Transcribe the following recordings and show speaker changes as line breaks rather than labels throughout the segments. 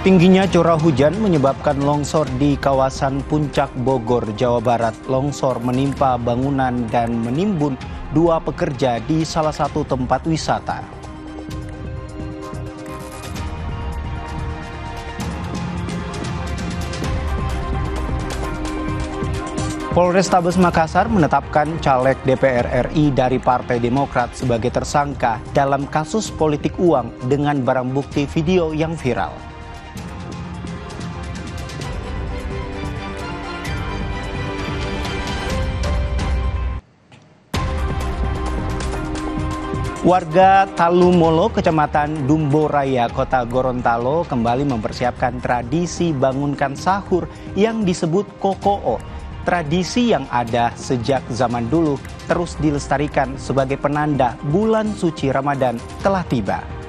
Tingginya curah hujan menyebabkan longsor di kawasan Puncak Bogor, Jawa Barat. Longsor menimpa bangunan dan menimbun dua pekerja di salah satu tempat wisata. Polrestabes Makassar menetapkan caleg DPR RI dari Partai Demokrat sebagai tersangka dalam kasus politik uang dengan barang bukti video yang viral. Warga Talumolo, Kecamatan Dumboraya, Kota Gorontalo kembali mempersiapkan tradisi bangunkan sahur yang disebut Kokoo. Tradisi yang ada sejak zaman dulu terus dilestarikan sebagai penanda bulan suci Ramadan telah tiba.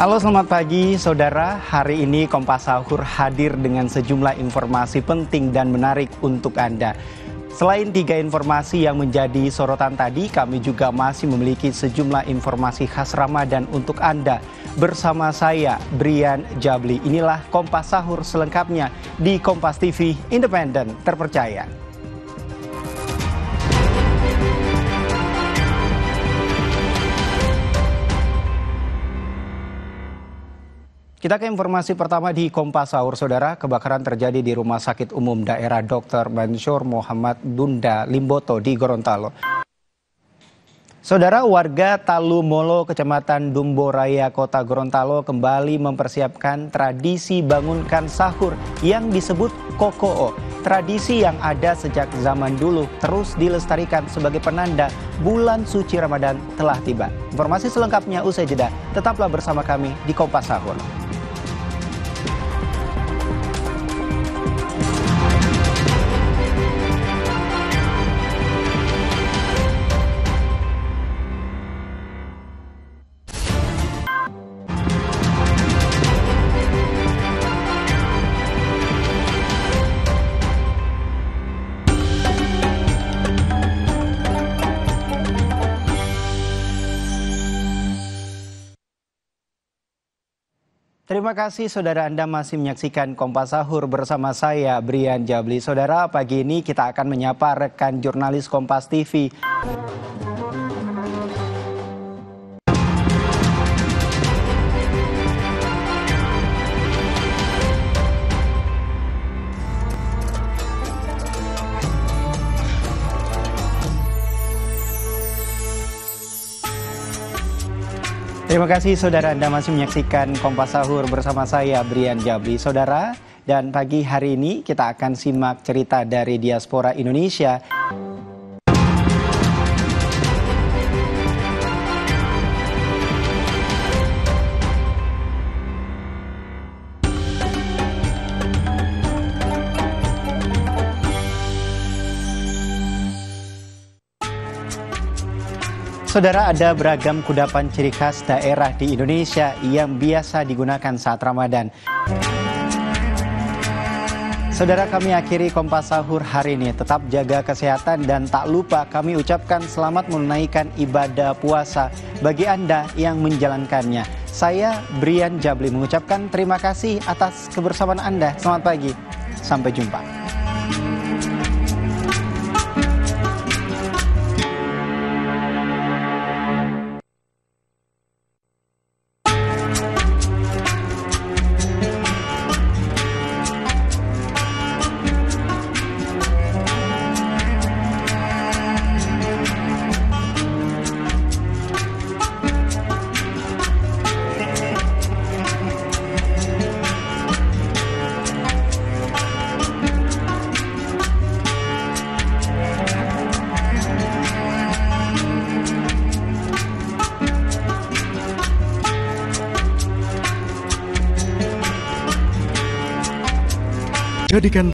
Halo selamat pagi saudara, hari ini Kompas Sahur hadir dengan sejumlah informasi penting dan menarik untuk Anda. Selain tiga informasi yang menjadi sorotan tadi, kami juga masih memiliki sejumlah informasi khas Ramadan untuk Anda. Bersama saya, Brian Jabli. Inilah Kompas Sahur selengkapnya di Kompas TV Independen Terpercaya. Kita ke informasi pertama di Kompas Sahur, Saudara. Kebakaran terjadi di Rumah Sakit Umum Daerah Dr. Mansur Muhammad Dunda Limboto di Gorontalo. Saudara warga Talu Molo, Kecamatan Dumboraya, Kota Gorontalo kembali mempersiapkan tradisi bangunkan sahur yang disebut Kokoo. Tradisi yang ada sejak zaman dulu terus dilestarikan sebagai penanda bulan suci Ramadan telah tiba. Informasi selengkapnya usai jeda. Tetaplah bersama kami di Kompas Sahur. Terima kasih saudara Anda masih menyaksikan Kompas Sahur bersama saya Brian Jabli. Saudara, pagi ini kita akan menyapa rekan jurnalis Kompas TV. Terima kasih saudara Anda masih menyaksikan Kompas Sahur bersama saya Brian Jabli. Saudara, dan pagi hari ini kita akan simak cerita dari diaspora Indonesia. Saudara ada beragam kudapan ciri khas daerah di Indonesia yang biasa digunakan saat Ramadan. Saudara kami akhiri Kompas Sahur hari ini. Tetap jaga kesehatan dan tak lupa kami ucapkan selamat menunaikan ibadah puasa bagi Anda yang menjalankannya. Saya Brian Jabli mengucapkan terima kasih atas kebersamaan Anda. Selamat pagi. Sampai jumpa.
Jadikan